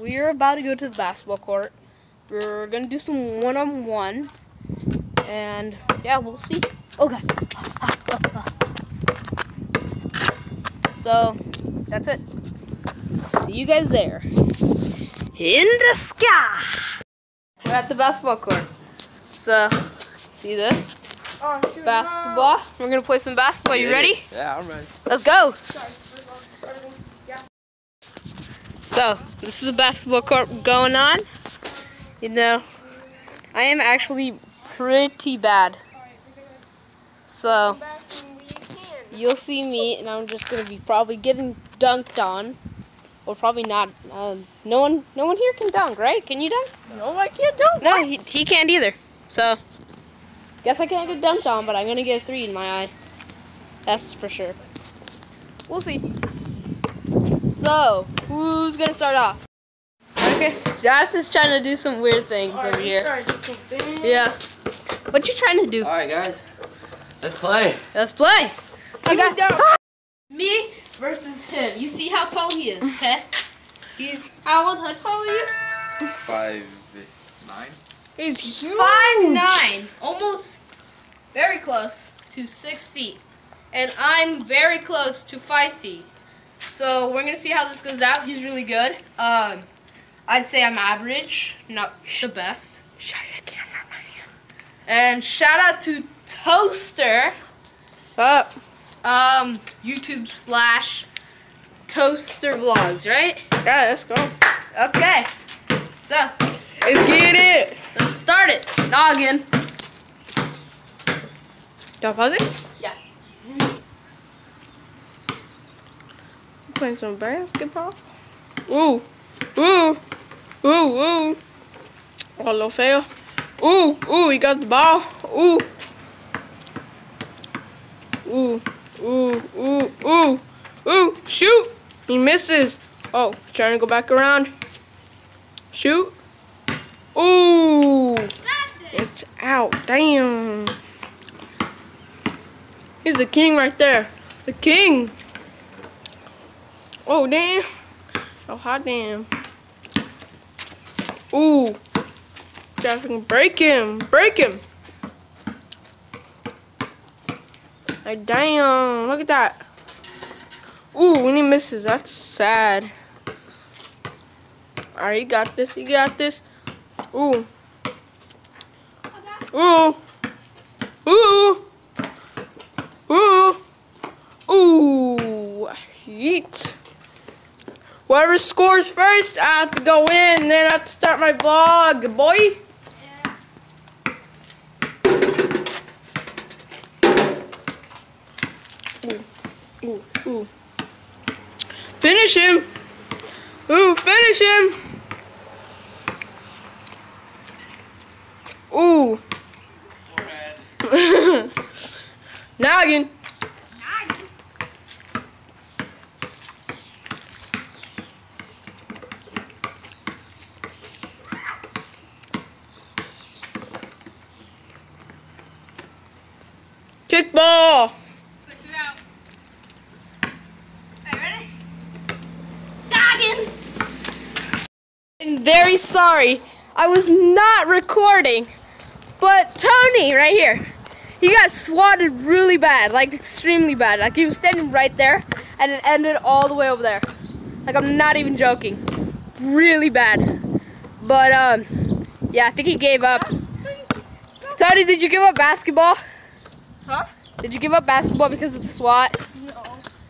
we're about to go to the basketball court. We're gonna do some one-on-one, and yeah, we'll see. Okay. So that's it. See you guys there. In the sky. We're at the basketball court. So, see this? Oh, shoot, Basketball. We're gonna play some basketball. You ready? Yeah, I'm ready. Let's go. No. So, this is the basketball court going on. You know, I am actually pretty bad. So, Back when we can. you'll see me, and I'm just gonna be probably getting dunked on, or probably not. Um, no one, no one here can dunk, right? Can you dunk? No, I can't dunk. No, he, he can't either. So, guess I can't get dunked on, but I'm gonna get a three in my eye. That's for sure. We'll see. So, who's gonna start off? Okay, Jonathan's trying to do some weird things over here. Yeah. What you trying to do? All right, guys. Let's play. Let's play. I got down. Me versus him. You see how tall he is, okay? He's how old? How tall are you? Five, nine. It's huge. Five nine, almost very close to six feet, and I'm very close to five feet. So we're gonna see how this goes out. He's really good. Um, I'd say I'm average, not the best. Shut the camera, And shout out to Toaster, What's up? um, YouTube slash Toaster Vlogs, right? Yeah, let's go. Okay. So Let's get it. let's start it. Noggin. Y'all pause it? Playing some basketball. Ooh. Ooh. Ooh, ooh. Oh, a little fail. Ooh, ooh, he got the ball. Ooh. Ooh, ooh, ooh, ooh. Ooh, shoot. He misses. Oh, trying to go back around. Shoot. Ooh. It's out. Damn. He's the king right there. The king. Oh, damn. Oh, hot damn. Ooh. Traffic. Break him. Break him. Like, damn. Look at that. Ooh, when he misses, that's sad. Alright, he got this. He got this. Ooh. Ooh. Ooh. Ooh. Ooh. Yeet. Whoever scores first, I have to go in, then I have to start my vlog, boy. Ooh, ooh, ooh. Finish him. Ooh, finish him. Ooh. Noggin. Kickball. Switch it out. Okay, ready? Noggin! I'm very sorry. I was not recording. But Tony, right here, he got swatted really bad, like extremely bad. Like he was standing right there and it ended all the way over there. Like I'm not even joking. Really bad. But um yeah, I think he gave up. Tony, did you give up basketball? Huh? Did you give up basketball because of the SWAT?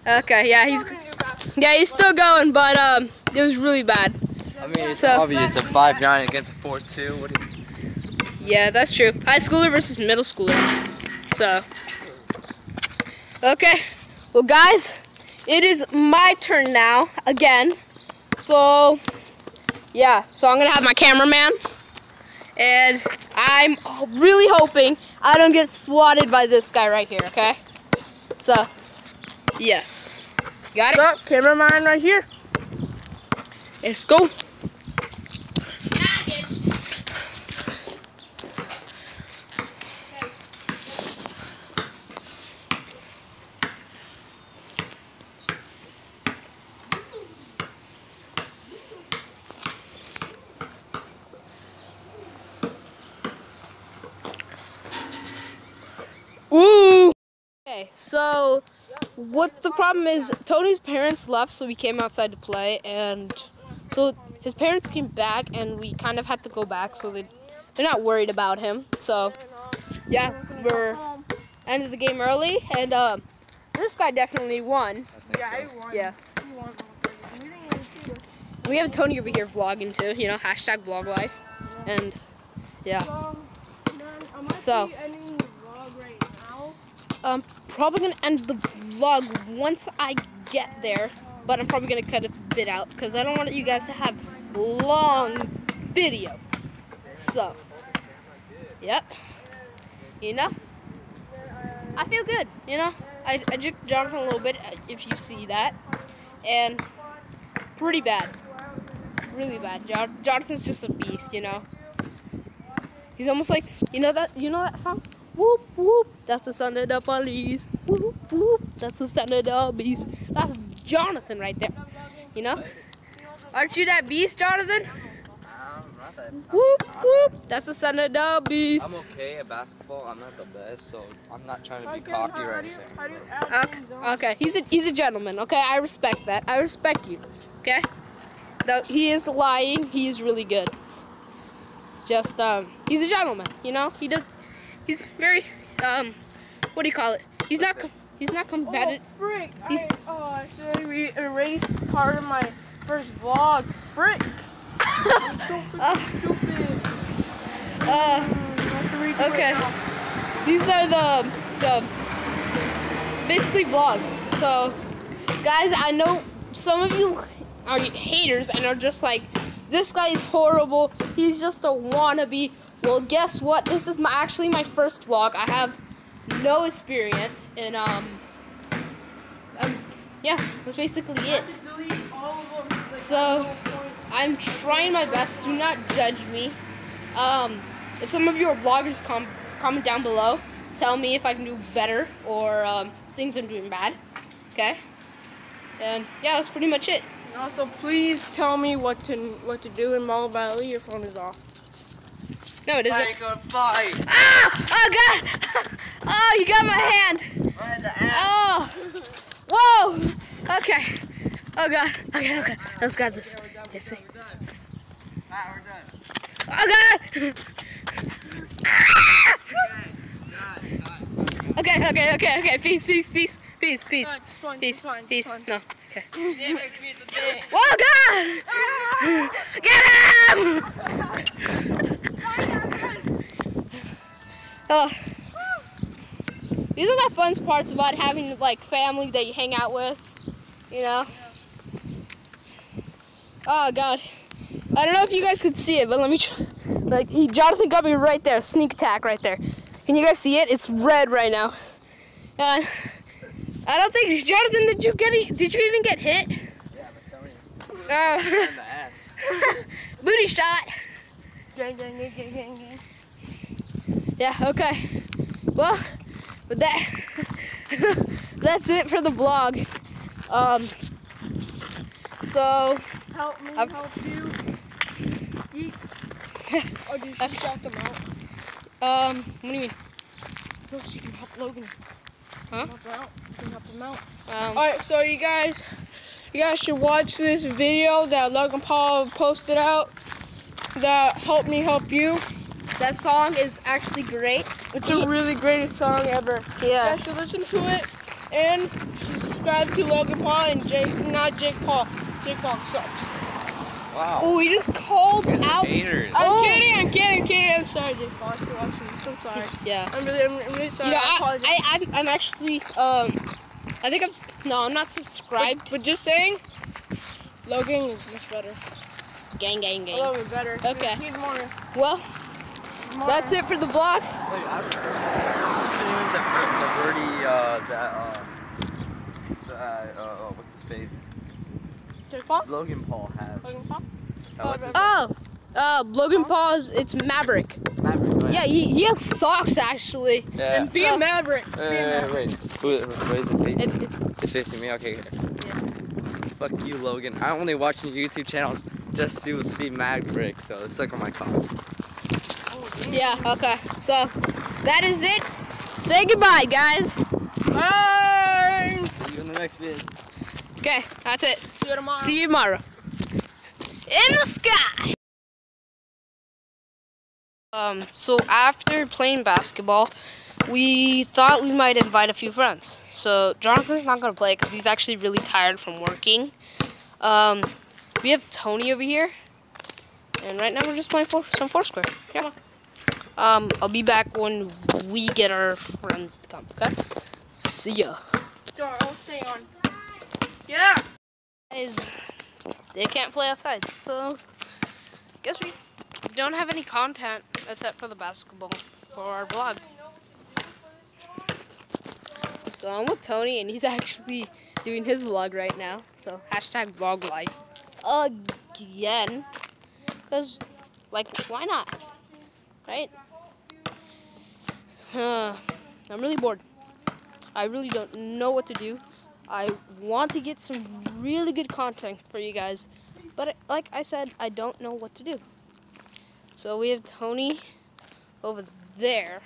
Okay, yeah, he's yeah, he's still going, but um, it was really bad. I mean, it's So- obvious. A five nine against a four two. What do you? Yeah, that's true. High schooler versus middle schooler. So, okay, well, guys, it is my turn now again. So, yeah, so I'm gonna have my cameraman, and I'm really hoping I don't get swatted by this guy right here. Okay, so yes, got it. What's up, cameraman right here? Let's go. Okay, so what the problem is, Tony's parents left, so we came outside to play, and so his parents came back, and we kind of had to go back, so they they're not worried about him. So yeah, we're ended the game early, and um, this guy definitely won. Yeah, won. Yeah. He won. You didn't even see it. We have Tony over here vlogging too, you know, hashtag vlog life, and yeah. So, man, I'm So- actually ending the vlog right I'm probably gonna end the vlog once I get there, but I'm probably gonna cut a bit out because I don't want you guys to have long video. So, yep, you know, I feel good. You know, I I juked Jonathan a little bit uh, if you see that, and pretty bad, really bad. Jo- Jonathan's just a beast. You know, he's almost like you know that you know that song. Whoop whoop, that's the sound of the police. Whoop whoop, that's the sound of the beast. That's Jonathan right there. You know? Aren't you that beast, Jonathan? I'm not that. Whoop whoop, that's the sound of the beast. I'm okay at basketball. I'm not the best, so I'm not trying to be cocky how or do you- anything. how do you Okay, okay, he's a he's a gentleman. Okay, I respect that. I respect you. Okay, though he is lying, he is really good. Just um, he's a gentleman. You know, he does. He's very um, what do you call it? He's not he's not Oh, combative. frick. He's- I, oh, actually, we erased part of my first vlog. Frick. I'm so Uh, stupid. uh, Mm, I have to redo it Okay. these are the the basically vlogs. So, guys, I know some of you are haters and are just like, this guy is horrible. He's just a wannabe. Well, guess what? This is my actually my first vlog. I have no experience in um, um yeah, that's basically it. have to delete all of them. Like, So- I'm trying my best. Do not judge me. Um, if some of you are vloggers, com- comment down below. Tell me if I can do better or um, things I'm doing bad. Okay. And yeah, that's pretty much it. And also, please tell me what to what to do in Mall Valley. Your phone is off. No, it isn't. Fight, go fight! Ah! Oh God! Oh, you got my hand. Right in the ass! Oh! Whoa! Okay. Oh God. Okay, okay. Let's grab this. Let's see. We're done. Alright, we're done. Oh God! Okay, done, done. Okay, okay, okay, okay. Peace, peace, peace, peace, peace, Alright, it's fine, peace, it's fine, it's peace. fine. No. Okay. You didn't make me today. Oh God! Get him! Oh. These are the fun parts about having like family that you hang out with, you know. Oh God, I don't know if you guys could see it, but let me. Try. Like he, Jonathan got me right there, sneak attack right there. Can you guys see it? It's red right now. Uh, I don't think Jonathan, did you get? it- Did you even get hit? Yeah, but tell me. Uh, In booty shot. Gang, gang, gang, gang, gang, gang. Yeah, okay. Well, with that, that's it for the vlog. Um, so, Help me, I've- help you. Yeet. Oh, dude, she shot them out. um, what do you mean? No, she can help Logan. Huh? Help her out. Can help him out. Um, Alright, so you guys, you guys should watch this video that Logan Paul posted out that helped me help you. that song is actually great. It's the really greatest song ever. Yeah. guys should listen to it and subscribe to Logan Paul and Jake, not Jake Paul. Jake Paul sucks. Wow. Oh, we just called You are out. haters. I'm Oh. kidding, I'm kidding, I'm kidding. I'm sorry, Jake Paul, if you're watching this. I'm sorry. Yeah. I'm really, I'm, I'm really sorry. You know, I I, apologize. I, I'm, I'm actually, um, I think I'm, no, I'm not subscribed. but, but just saying, Logan is much better. Gang, gang, I gang. love it better. Okay. He's more, Well, more. that's it for the vlog. Wait, ask her. What's the name of the, bir- the birdie, uh, that, um, that, uh, what's his face? Jake Paul? Logan Paul has. Logan Paul? Uh, Oh, uh, Logan Paul's, it's Maverick. Maverick, go. Yeah, he, he has socks actually. Yeah. Be a Maverick. Be a Wait, wait, wait. Who, who is it facing? it, It's facing me? Okay. Fuck you, Logan. I'm only watching YouTube channels just to see Maverick, so suck on my cock. yeah, okay. So, that is it. Say goodbye, guys. Bye. See you in the next video. Okay, that's it. See you tomorrow. See you tomorrow. In the sky. Um, so after playing basketball, we thought we might invite a few friends. So Jonathan's not gonna play because he's actually really tired from working. Um, we have Tony over here, and right now we're just playing for some Foursquare. Yeah. Um, I'll be back when we get our friends to come. Okay. See ya. Door, I'll stay on. Yeah. Guys, they can't play outside, so I guess we don't have any content except for the basketball for our vlog. So I'm with Tony, and he's actually doing his vlog right now. So hashtag vlog life again, because like why not, right? Uh, I'm really bored. I really don't know what to do. I want to get some really good content for you guys, but like I said, I don't know what to do. So we have Tony over there.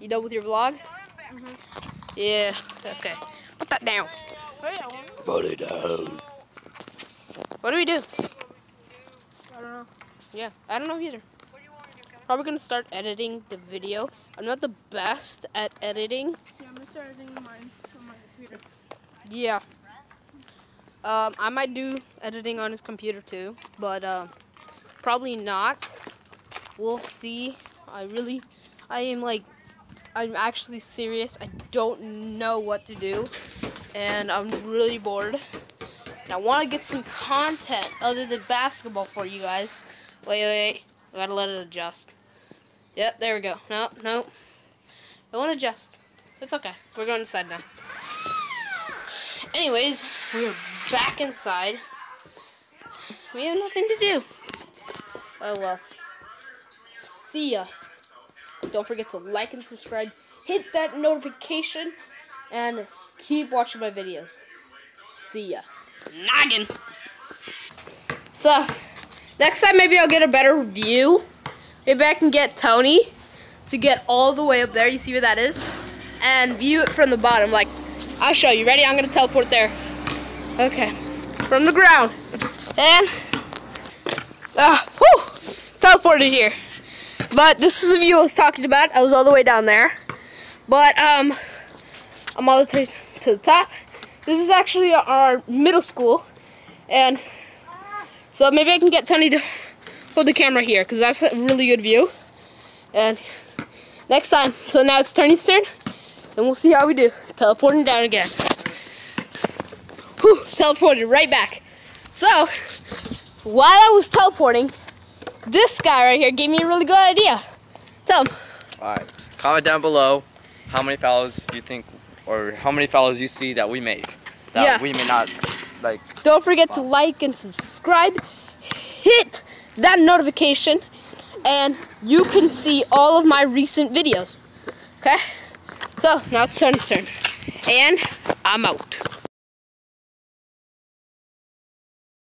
You done with your vlog? Yeah. Okay. Put that down. Hey, I want Put it down. What do we do? I don't know. Yeah, I don't know either. Probably gonna start editing the video. I'm not the best at editing. Yeah, I'm gonna start editing mine on my computer. Yeah. Um, I might do editing on his computer too, but uh, probably not. We'll see. I really, I am like, I'm actually serious. I don't know what to do, and I'm really bored. And I want to get some content other than basketball for you guys. Wait, wait. I gotta let it adjust. Yep, there we go. No, no. It won't adjust. It's okay. We're going inside now. Anyways, we're back inside. We have nothing to do. Oh well. See ya. Don't forget to like and subscribe. Hit that notification. And keep watching my videos. See ya. Noggin. So, next time maybe I'll get a better view. Maybe I can get Tony to get all the way up there. You see where that is? And view it from the bottom. Like, I'll show you. Ready? I'm going to teleport there. Okay. From the ground. And, ah, whew, teleported here. But this is the view I was talking about. I was all the way down there. But, um, I'm all the way to the top. This is actually our middle school. And so maybe I can get Tony to hold the camera here because that's a really good view. And next time, so now it's Tony's turn. And we'll see how we do. Teleporting down again. Whew, teleported right back. So, while I was teleporting, this guy right here gave me a really good idea. Tell him. Alright. Comment down below how many follows you think, or how many follows you see that we make. That Yeah. we may not, like, Don't forget to like and subscribe. Hit that notification and you can see all of my recent videos. Okay? So, now it's Tony's turn. And I'm out.